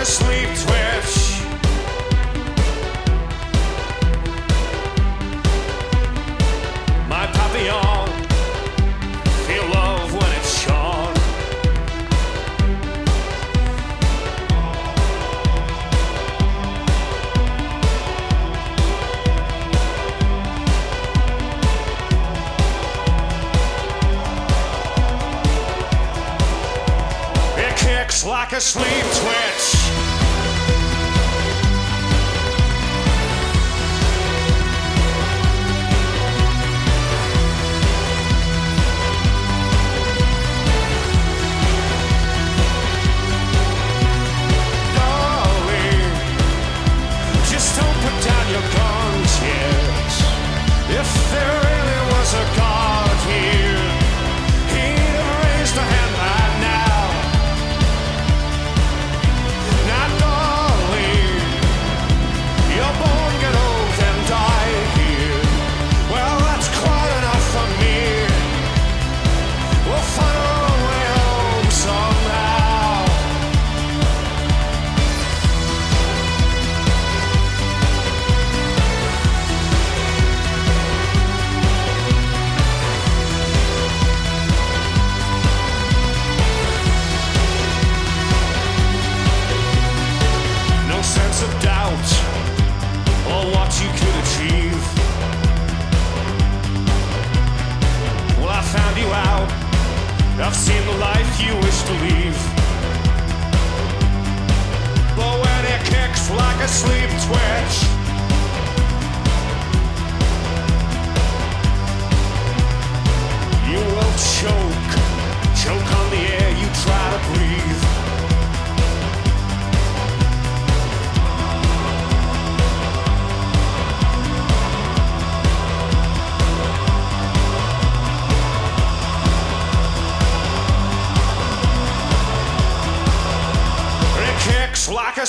to sleep Flex like a sleep twitch. like a sleep twitch.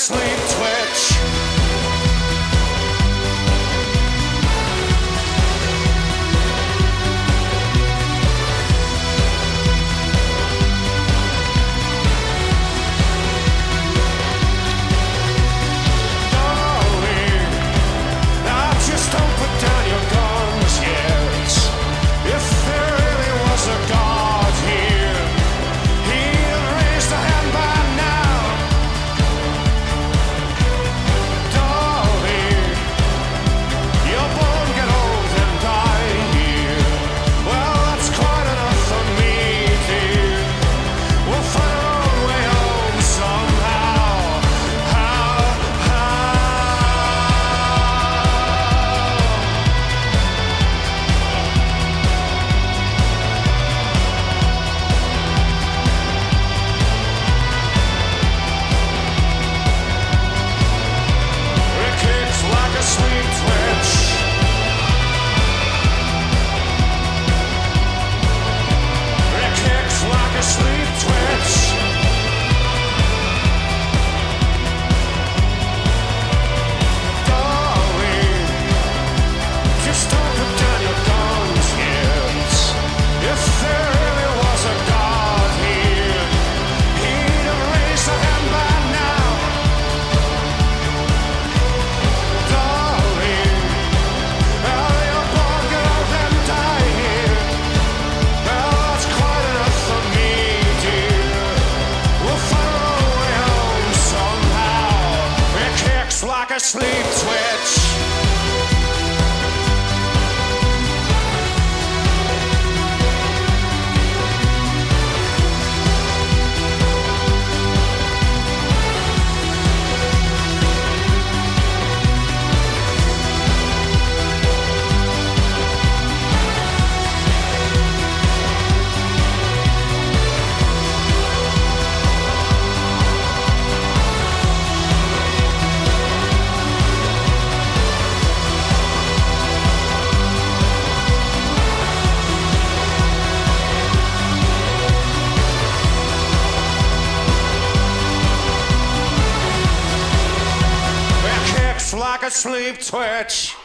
sleep twitch. sleep twitch. Sleep, twitch.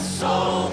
Soul,